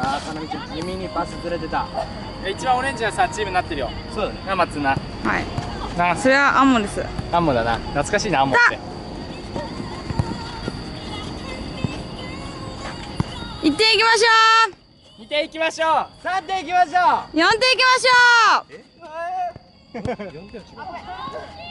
あー、この地、君にパスずれてた。一番オレンジはさチームになってるよ。そうだね。な松なはい。な。それはアンモです。アンモだな。懐かしいなアンモって。行っていきましょう。見ていきましょう。さていきましょう。う4点いきましょう。